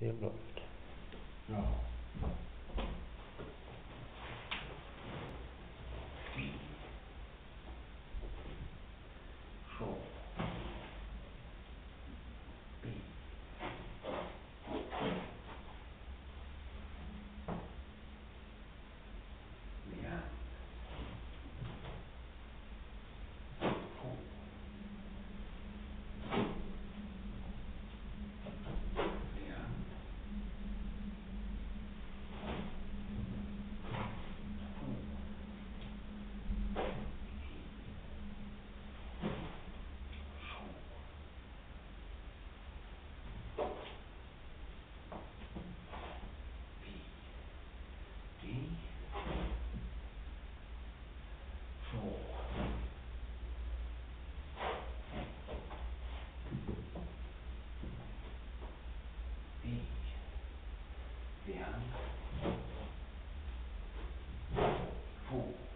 Same road. No. 两，负。